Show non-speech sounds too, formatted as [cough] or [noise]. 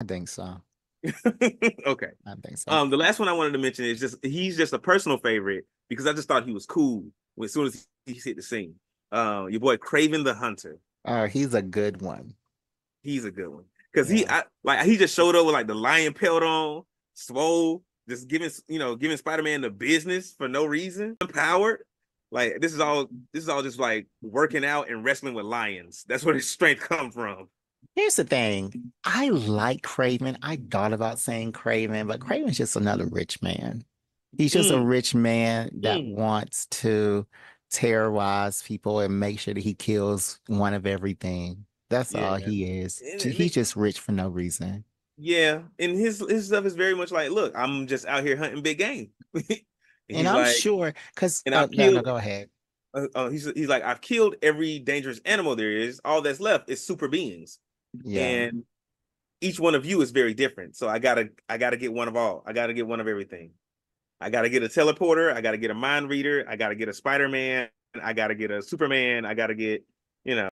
I think so. [laughs] okay. I think so. Um, the last one I wanted to mention is just he's just a personal favorite because I just thought he was cool when as soon as he hit the scene. Uh, your boy Kraven the Hunter. Oh, he's a good one. He's a good one because he I, like he just showed up with like the lion pelt on, swole, just giving you know giving Spider Man the business for no reason, empowered. Like this is all this is all just like working out and wrestling with lions. That's where his strength come from. Here's the thing. I like Kraven. I thought about saying Kraven, but Kraven's just another rich man. He's just a Mm. rich man that Mm. wants to terrorize people and make sure that he kills one of everything. That's all Yeah. he is. And- He's just rich for no reason. Yeah, and his his stuff is very much like, look, I'm just out here hunting big game. [laughs] and And I'm like, sure because and uh, I've no, no, killed- go ahead. uh, uh, he's he's like, I've killed every dangerous animal there is. All that's left is super beings, Yeah. and each one of you is very different. So I gotta I gotta get one of all. I gotta get one of everything. I gotta get a teleporter. I gotta get a mind reader. I gotta get a Spider Man. I gotta get a Superman. I gotta get you know